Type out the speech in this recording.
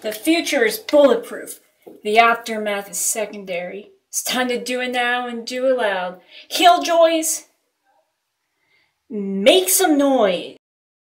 The future is bulletproof. The aftermath is secondary. It's time to do it now and do it loud. Killjoys, make some noise.